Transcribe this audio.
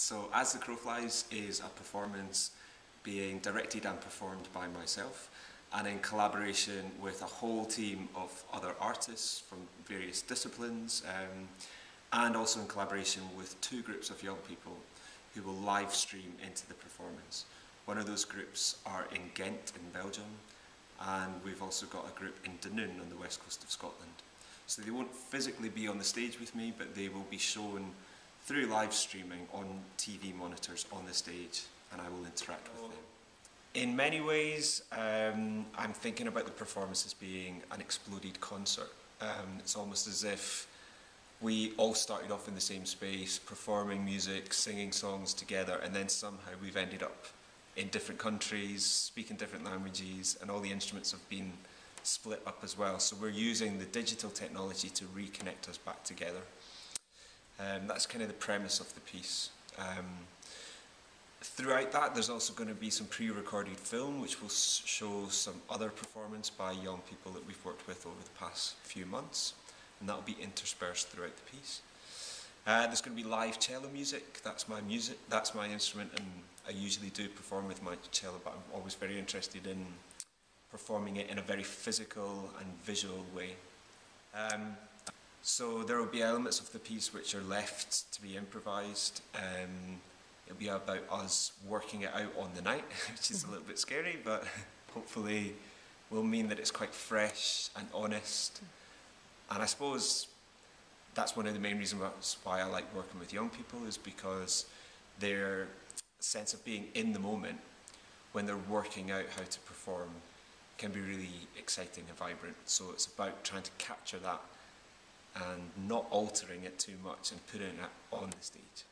So As the Crow Flies is a performance being directed and performed by myself and in collaboration with a whole team of other artists from various disciplines um, and also in collaboration with two groups of young people who will live stream into the performance. One of those groups are in Ghent in Belgium and we've also got a group in Dunoon on the west coast of Scotland. So they won't physically be on the stage with me but they will be shown through live streaming on TV monitors on the stage and I will interact with them. In many ways, um, I'm thinking about the performance as being an exploded concert. Um, it's almost as if we all started off in the same space, performing music, singing songs together, and then somehow we've ended up in different countries, speaking different languages, and all the instruments have been split up as well. So we're using the digital technology to reconnect us back together. Um, that's kind of the premise of the piece. Um, throughout that, there's also going to be some pre-recorded film, which will show some other performance by young people that we've worked with over the past few months, and that'll be interspersed throughout the piece. Uh, there's going to be live cello music. That's my music. That's my instrument, and I usually do perform with my cello, but I'm always very interested in performing it in a very physical and visual way. Um, so there will be elements of the piece which are left to be improvised. Um, it'll be about us working it out on the night, which is a little bit scary, but hopefully will mean that it's quite fresh and honest. And I suppose that's one of the main reasons why I like working with young people is because their sense of being in the moment when they're working out how to perform can be really exciting and vibrant. So it's about trying to capture that and not altering it too much and putting it on the stage.